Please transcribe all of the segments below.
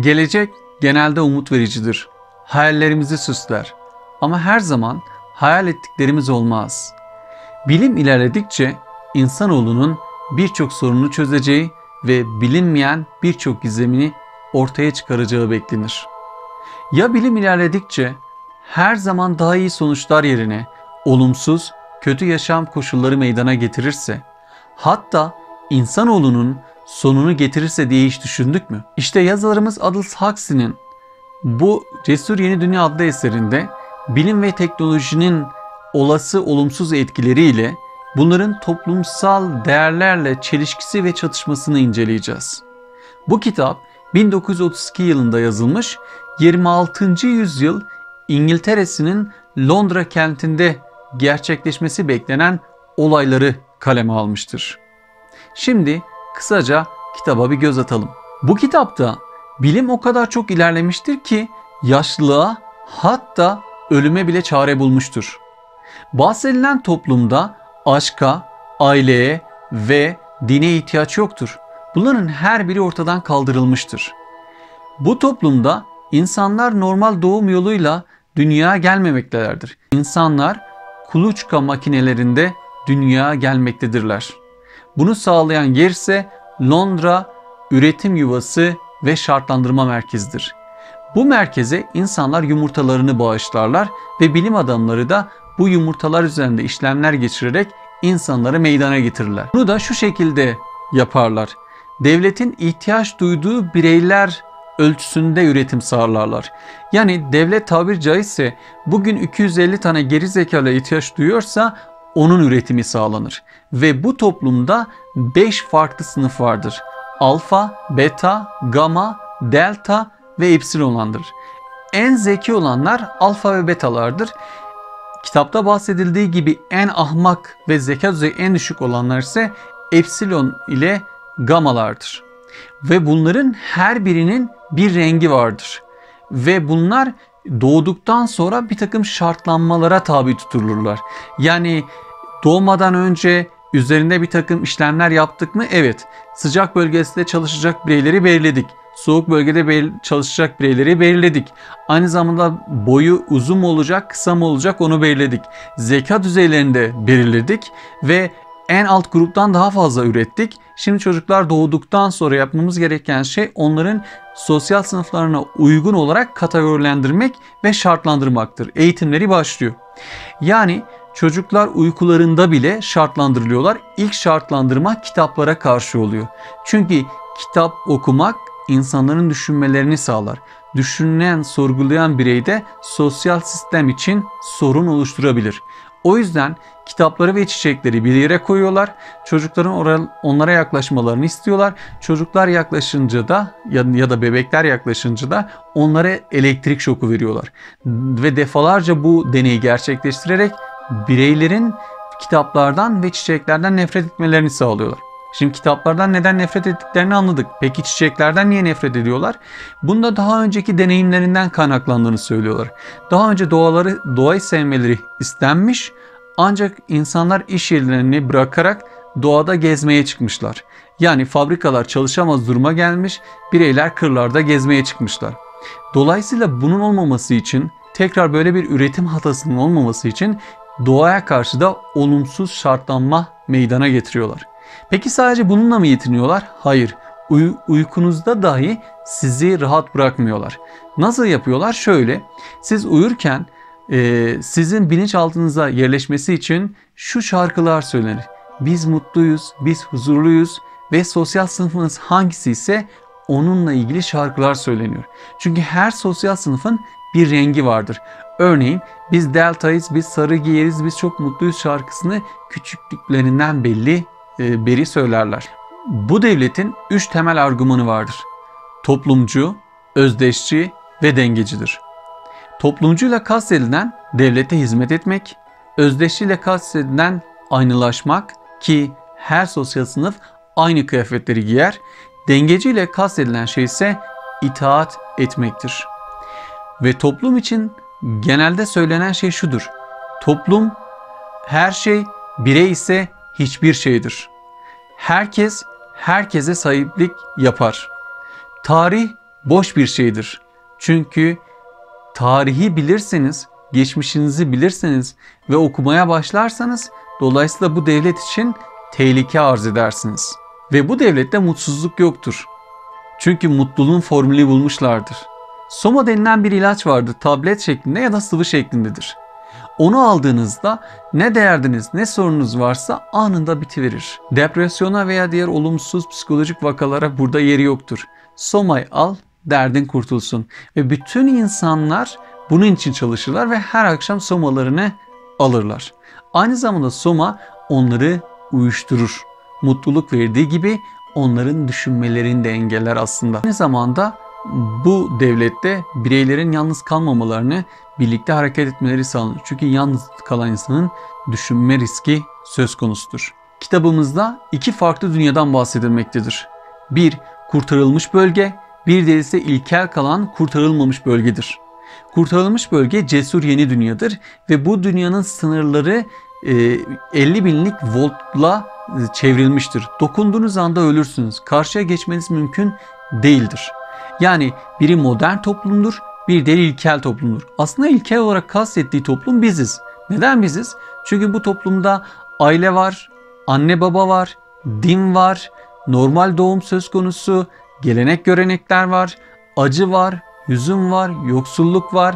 Gelecek genelde umut vericidir. Hayallerimizi süsler. Ama her zaman hayal ettiklerimiz olmaz. Bilim ilerledikçe insanoğlunun birçok sorunu çözeceği ve bilinmeyen birçok gizemini ortaya çıkaracağı beklenir. Ya bilim ilerledikçe her zaman daha iyi sonuçlar yerine olumsuz, kötü yaşam koşulları meydana getirirse, hatta insanoğlunun sonunu getirirse diye hiç düşündük mü? İşte yazarımız Aldous Huxley'nin bu Cesur Yeni Dünya adlı eserinde bilim ve teknolojinin olası olumsuz etkileriyle bunların toplumsal değerlerle çelişkisi ve çatışmasını inceleyeceğiz. Bu kitap 1932 yılında yazılmış 26. yüzyıl İngiltere'sinin Londra kentinde gerçekleşmesi beklenen olayları kaleme almıştır. Şimdi kısaca kitaba bir göz atalım. Bu kitapta bilim o kadar çok ilerlemiştir ki yaşlılığa hatta ölüme bile çare bulmuştur. Bahsedilen toplumda aşka, aileye ve dine ihtiyaç yoktur. Bunların her biri ortadan kaldırılmıştır. Bu toplumda insanlar normal doğum yoluyla dünyaya gelmemektelerdir. İnsanlar kuluçka makinelerinde dünyaya gelmektedirler. Bunu sağlayan yer ise Londra üretim yuvası ve şartlandırma merkezidir. Bu merkeze insanlar yumurtalarını bağışlarlar ve bilim adamları da bu yumurtalar üzerinde işlemler geçirerek insanları meydana getirirler. Bunu da şu şekilde yaparlar. Devletin ihtiyaç duyduğu bireyler ölçüsünde üretim sağlarlar. Yani devlet tabir caizse bugün 250 tane geri zekalı ihtiyaç duyuyorsa onun üretimi sağlanır. Ve bu toplumda 5 farklı sınıf vardır. Alfa, beta, gamma, delta ve epsilonlandır. En zeki olanlar alfa ve betalardır. Kitapta bahsedildiği gibi en ahmak ve zeka düzeyi en düşük olanlar ise epsilon ile gamalardır. Ve bunların her birinin bir rengi vardır. Ve bunlar doğduktan sonra bir takım şartlanmalara tabi tutulurlar. Yani doğmadan önce üzerinde bir takım işlemler yaptık mı? Evet. Sıcak bölgesinde çalışacak bireyleri belirledik. Soğuk bölgede çalışacak bireyleri belirledik. Aynı zamanda boyu uzun mu olacak, kısa mı olacak onu belirledik. Zeka düzeylerini de belirledik ve en alt gruptan daha fazla ürettik. Şimdi çocuklar doğduktan sonra yapmamız gereken şey onların sosyal sınıflarına uygun olarak kategorilendirmek ve şartlandırmaktır. Eğitimleri başlıyor. Yani çocuklar uykularında bile şartlandırılıyorlar. İlk şartlandırma kitaplara karşı oluyor. Çünkü kitap okumak insanların düşünmelerini sağlar. Düşünen, sorgulayan bireyde sosyal sistem için sorun oluşturabilir. O yüzden kitapları ve çiçekleri bir yere koyuyorlar. Çocukların onlara yaklaşmalarını istiyorlar. Çocuklar yaklaşınca da ya da bebekler yaklaşınca da onlara elektrik şoku veriyorlar. Ve defalarca bu deneyi gerçekleştirerek bireylerin kitaplardan ve çiçeklerden nefret etmelerini sağlıyorlar. Şimdi kitaplardan neden nefret ettiklerini anladık. Peki çiçeklerden niye nefret ediyorlar? Bunda daha önceki deneyimlerinden kaynaklandığını söylüyorlar. Daha önce doğaları, doğayı sevmeleri istenmiş ancak insanlar iş yerlerini bırakarak doğada gezmeye çıkmışlar. Yani fabrikalar çalışamaz duruma gelmiş, bireyler kırlarda gezmeye çıkmışlar. Dolayısıyla bunun olmaması için, tekrar böyle bir üretim hatasının olmaması için doğaya karşı da olumsuz şartlanma meydana getiriyorlar. Peki sadece bununla mı yetiniyorlar? Hayır. Uy- uykunuzda dahi sizi rahat bırakmıyorlar. Nasıl yapıyorlar? Şöyle. Siz uyurken e, sizin bilinçaltınıza yerleşmesi için şu şarkılar söylenir. Biz mutluyuz, biz huzurluyuz ve sosyal sınıfınız hangisi ise onunla ilgili şarkılar söyleniyor. Çünkü her sosyal sınıfın bir rengi vardır. Örneğin biz deltayız, biz sarı giyeriz, biz çok mutluyuz şarkısını küçüklüklerinden belli e, beri söylerler. Bu devletin üç temel argümanı vardır. Toplumcu, özdeşçi ve dengecidir. Toplumcuyla kastedilen devlete hizmet etmek, özdeşçiyle kastedilen aynılaşmak ki her sosyal sınıf aynı kıyafetleri giyer, dengeciyle kastedilen şey ise itaat etmektir. Ve toplum için genelde söylenen şey şudur. Toplum her şey, birey ise hiçbir şeydir. Herkes herkese sahiplik yapar. Tarih boş bir şeydir. Çünkü tarihi bilirseniz, geçmişinizi bilirseniz ve okumaya başlarsanız dolayısıyla bu devlet için tehlike arz edersiniz. Ve bu devlette mutsuzluk yoktur. Çünkü mutluluğun formülü bulmuşlardır. Soma denilen bir ilaç vardır. Tablet şeklinde ya da sıvı şeklindedir. Onu aldığınızda ne derdiniz ne sorunuz varsa anında bitiverir. Depresyona veya diğer olumsuz psikolojik vakalara burada yeri yoktur. Somay al, derdin kurtulsun. Ve bütün insanlar bunun için çalışırlar ve her akşam somalarını alırlar. Aynı zamanda soma onları uyuşturur. Mutluluk verdiği gibi onların düşünmelerini de engeller aslında. Aynı zamanda bu devlette bireylerin yalnız kalmamalarını, birlikte hareket etmeleri sağlanır. Çünkü yalnız kalan insanın düşünme riski söz konusudur. Kitabımızda iki farklı dünyadan bahsedilmektedir. Bir, kurtarılmış bölge, bir de ise ilkel kalan kurtarılmamış bölgedir. Kurtarılmış bölge cesur yeni dünyadır ve bu dünyanın sınırları 50 binlik voltla çevrilmiştir. Dokunduğunuz anda ölürsünüz. Karşıya geçmeniz mümkün değildir. Yani biri modern toplumdur, bir de ilkel toplumdur. Aslında ilkel olarak kastettiği toplum biziz. Neden biziz? Çünkü bu toplumda aile var, anne baba var, din var, normal doğum söz konusu, gelenek görenekler var, acı var, hüzün var, yoksulluk var,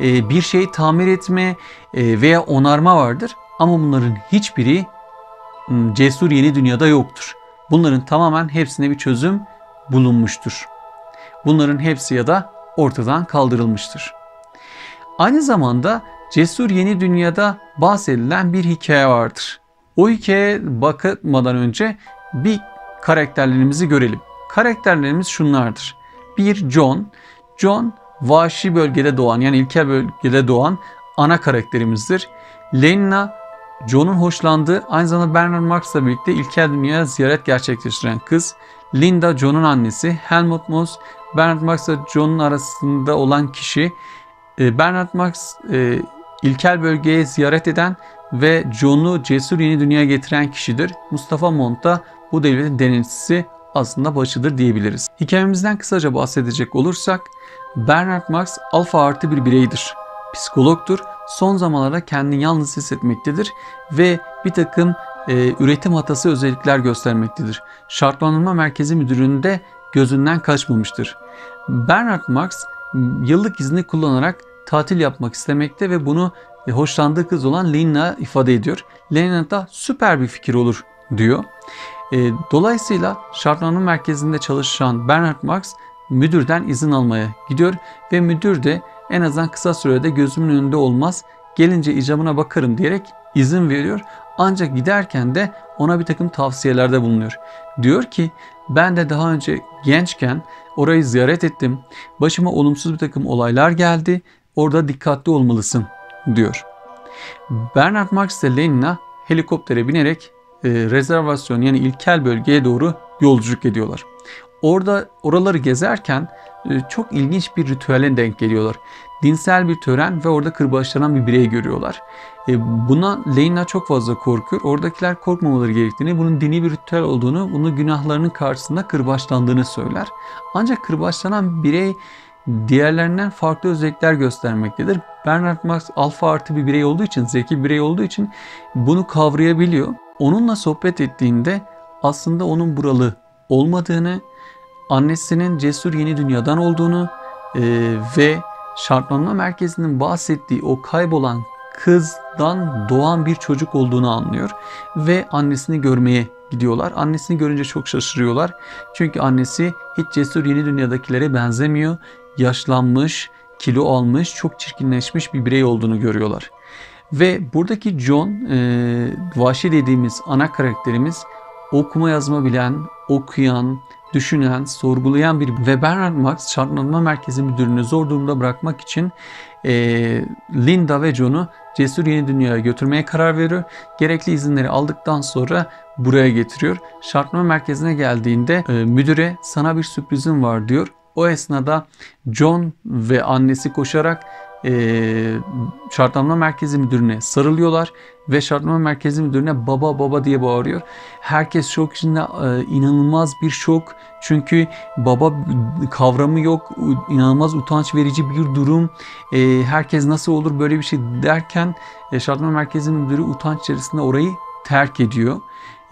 e, bir şeyi tamir etme e, veya onarma vardır. Ama bunların hiçbiri ıı, cesur yeni dünyada yoktur. Bunların tamamen hepsine bir çözüm bulunmuştur. Bunların hepsi ya da ortadan kaldırılmıştır. Aynı zamanda Cesur Yeni Dünya'da bahsedilen bir hikaye vardır. O hikayeye bakmadan önce bir karakterlerimizi görelim. Karakterlerimiz şunlardır. Bir John. John vahşi bölgede doğan yani ilkel bölgede doğan ana karakterimizdir. Lena John'un hoşlandığı aynı zamanda Bernard Marx'la birlikte ilkel dünyaya ziyaret gerçekleştiren kız. Linda John'un annesi. Helmut Moss Bernard Marx ile John'un arasında olan kişi. E, Bernard Marx e, ilkel bölgeye ziyaret eden ve John'u cesur yeni dünyaya getiren kişidir. Mustafa Mont da bu devletin denetçisi aslında başıdır diyebiliriz. Hikayemizden kısaca bahsedecek olursak Bernard Marx alfa artı bir bireydir. Psikologtur. Son zamanlarda kendini yalnız hissetmektedir ve bir takım e, üretim hatası özellikler göstermektedir. Şartlandırma Merkezi Müdürü'nde gözünden kaçmamıştır. Bernard Marx yıllık izni kullanarak tatil yapmak istemekte ve bunu e, hoşlandığı kız olan Lena ifade ediyor. Lena da süper bir fikir olur diyor. E, dolayısıyla şartlanma merkezinde çalışan Bernard Marx müdürden izin almaya gidiyor ve müdür de en azından kısa sürede gözümün önünde olmaz gelince icabına bakarım diyerek izin veriyor. Ancak giderken de ona bir takım tavsiyelerde bulunuyor. Diyor ki ben de daha önce gençken orayı ziyaret ettim. Başıma olumsuz bir takım olaylar geldi. Orada dikkatli olmalısın diyor. Bernard Marx ile Lenina helikoptere binerek e, rezervasyon yani ilkel bölgeye doğru yolculuk ediyorlar. Orada oraları gezerken çok ilginç bir ritüele denk geliyorlar. Dinsel bir tören ve orada kırbaçlanan bir birey görüyorlar. E, buna Leyna çok fazla korkuyor. Oradakiler korkmamaları gerektiğini, bunun dini bir ritüel olduğunu, bunu günahlarının karşısında kırbaçlandığını söyler. Ancak kırbaçlanan birey diğerlerinden farklı özellikler göstermektedir. Bernard Marx alfa artı bir birey olduğu için, zeki bir birey olduğu için bunu kavrayabiliyor. Onunla sohbet ettiğinde aslında onun buralı olmadığını, annesinin cesur yeni dünyadan olduğunu e, ve şartlanma merkezinin bahsettiği o kaybolan kızdan doğan bir çocuk olduğunu anlıyor ve annesini görmeye gidiyorlar. Annesini görünce çok şaşırıyorlar. Çünkü annesi hiç cesur yeni dünyadakilere benzemiyor. Yaşlanmış, kilo almış, çok çirkinleşmiş bir birey olduğunu görüyorlar. Ve buradaki John, e, Vahşi dediğimiz ana karakterimiz okuma yazma bilen, okuyan, düşünen, sorgulayan bir ve Bernard Marx şartlanma merkezi müdürünü zor durumda bırakmak için e, Linda ve John'u Cesur Yeni Dünya'ya götürmeye karar veriyor. Gerekli izinleri aldıktan sonra buraya getiriyor. Şartlama merkezine geldiğinde e, müdüre sana bir sürprizim var diyor. O esnada John ve annesi koşarak e, şartlanma merkezi müdürüne sarılıyorlar ve şartlanma merkezi müdürüne baba baba diye bağırıyor. Herkes şok içinde e, inanılmaz bir şok. Çünkü baba kavramı yok inanılmaz utanç verici bir durum. E, herkes nasıl olur böyle bir şey derken e, şartlanma merkezi müdürü utanç içerisinde orayı terk ediyor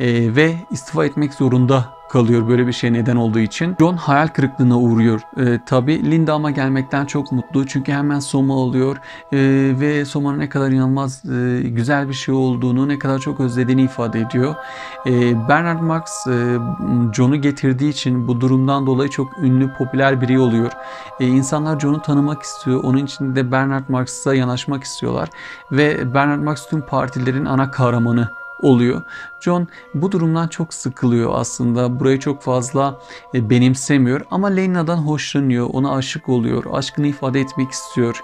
e, ve istifa etmek zorunda kalıyor böyle bir şey neden olduğu için. John hayal kırıklığına uğruyor. E, Tabi Linda ama gelmekten çok mutlu çünkü hemen Soma oluyor e, ve Soma'nın ne kadar inanılmaz e, güzel bir şey olduğunu, ne kadar çok özlediğini ifade ediyor. E, Bernard Marx e, John'u getirdiği için bu durumdan dolayı çok ünlü, popüler biri oluyor. E, insanlar John'u tanımak istiyor. Onun için de Bernard Marx'a yanaşmak istiyorlar ve Bernard Marx tüm partilerin ana kahramanı oluyor. John bu durumdan çok sıkılıyor aslında. Burayı çok fazla e, benimsemiyor ama Leyna'dan hoşlanıyor. Ona aşık oluyor. Aşkını ifade etmek istiyor.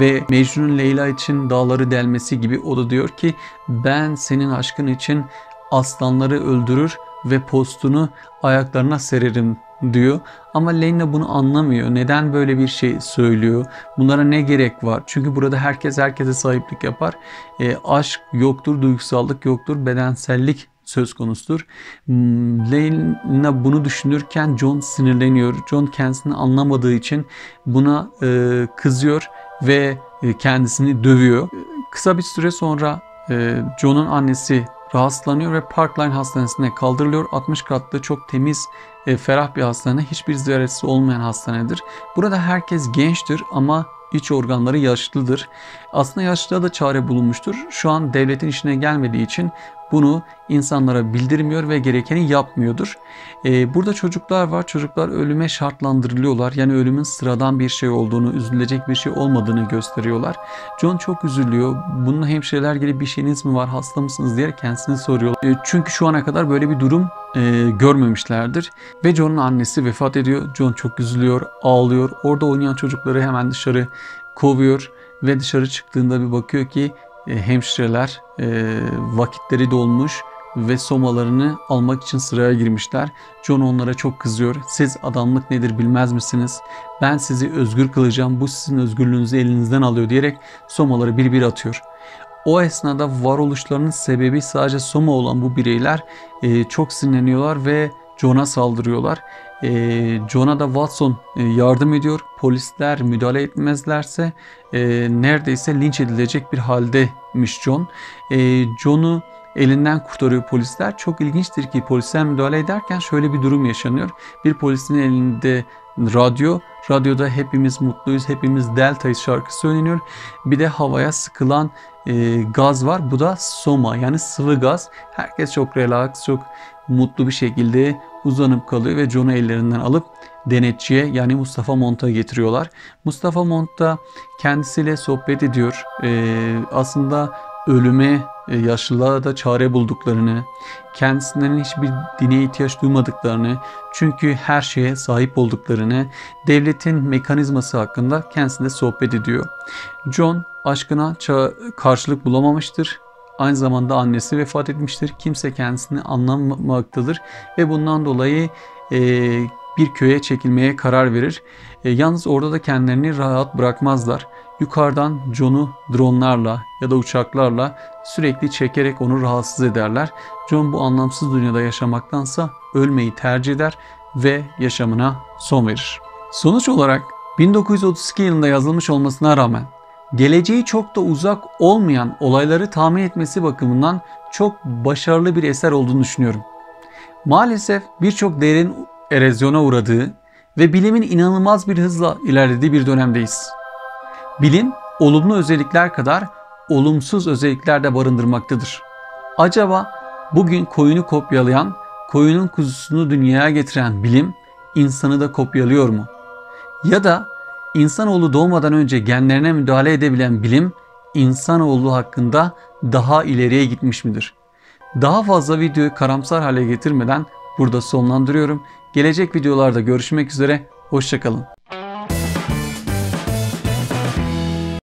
Ve Mecnun'un Leyla için dağları delmesi gibi o da diyor ki ben senin aşkın için aslanları öldürür ve postunu ayaklarına sererim diyor. Ama Lena bunu anlamıyor. Neden böyle bir şey söylüyor? Bunlara ne gerek var? Çünkü burada herkes herkese sahiplik yapar. E, aşk yoktur, duygusallık yoktur, bedensellik söz konusudur. Hmm, Lena bunu düşünürken John sinirleniyor. John kendisini anlamadığı için buna e, kızıyor ve e, kendisini dövüyor. Kısa bir süre sonra e, John'un annesi rahatsızlanıyor ve Parkline Hastanesi'ne kaldırılıyor. 60 katlı çok temiz, e, ferah bir hastane. Hiçbir ziyaretçisi olmayan hastanedir. Burada herkes gençtir ama iç organları yaşlıdır. Aslında yaşlıya da çare bulunmuştur. Şu an devletin işine gelmediği için bunu insanlara bildirmiyor ve gerekeni yapmıyordur. Ee, burada çocuklar var. Çocuklar ölüme şartlandırılıyorlar. Yani ölümün sıradan bir şey olduğunu, üzülecek bir şey olmadığını gösteriyorlar. John çok üzülüyor. Bunun hemşireler gelip bir şeyiniz mi var, hasta mısınız diye kendisini soruyor. E, çünkü şu ana kadar böyle bir durum e, görmemişlerdir. Ve John'un annesi vefat ediyor. John çok üzülüyor, ağlıyor. Orada oynayan çocukları hemen dışarı kovuyor ve dışarı çıktığında bir bakıyor ki hemşireler e, vakitleri dolmuş ve somalarını almak için sıraya girmişler. John onlara çok kızıyor. Siz adamlık nedir bilmez misiniz? Ben sizi özgür kılacağım. Bu sizin özgürlüğünüzü elinizden alıyor diyerek somaları bir bir atıyor. O esnada varoluşlarının sebebi sadece soma olan bu bireyler e, çok sinirleniyorlar ve John'a saldırıyorlar. E, John'a da Watson e, yardım ediyor. Polisler müdahale etmezlerse e, neredeyse linç edilecek bir haldeymiş John. E, John'u elinden kurtarıyor polisler. Çok ilginçtir ki polisler müdahale ederken şöyle bir durum yaşanıyor. Bir polisin elinde radyo. Radyoda hepimiz mutluyuz, hepimiz Delta'yız şarkı söyleniyor. Bir de havaya sıkılan e, gaz var. Bu da soma yani sıvı gaz. Herkes çok relax, çok mutlu bir şekilde uzanıp kalıyor ve John'u ellerinden alıp denetçiye yani Mustafa Mont'a getiriyorlar. Mustafa Mont da kendisiyle sohbet ediyor. Ee, aslında ölüme, e, yaşlılığa da çare bulduklarını, kendisinden hiçbir dine ihtiyaç duymadıklarını, çünkü her şeye sahip olduklarını, devletin mekanizması hakkında kendisine sohbet ediyor. John aşkına karşılık bulamamıştır Aynı zamanda annesi vefat etmiştir. Kimse kendisini anlamaktadır ve bundan dolayı e, bir köye çekilmeye karar verir. E, yalnız orada da kendilerini rahat bırakmazlar. Yukarıdan John'u dronlarla ya da uçaklarla sürekli çekerek onu rahatsız ederler. John bu anlamsız dünyada yaşamaktansa ölmeyi tercih eder ve yaşamına son verir. Sonuç olarak 1932 yılında yazılmış olmasına rağmen geleceği çok da uzak olmayan olayları tahmin etmesi bakımından çok başarılı bir eser olduğunu düşünüyorum. Maalesef birçok değerin erozyona uğradığı ve bilimin inanılmaz bir hızla ilerlediği bir dönemdeyiz. Bilim olumlu özellikler kadar olumsuz özellikler de barındırmaktadır. Acaba bugün koyunu kopyalayan, koyunun kuzusunu dünyaya getiren bilim insanı da kopyalıyor mu? Ya da İnsanoğlu doğmadan önce genlerine müdahale edebilen bilim insanoğlu hakkında daha ileriye gitmiş midir? Daha fazla videoyu karamsar hale getirmeden burada sonlandırıyorum. Gelecek videolarda görüşmek üzere, hoşçakalın.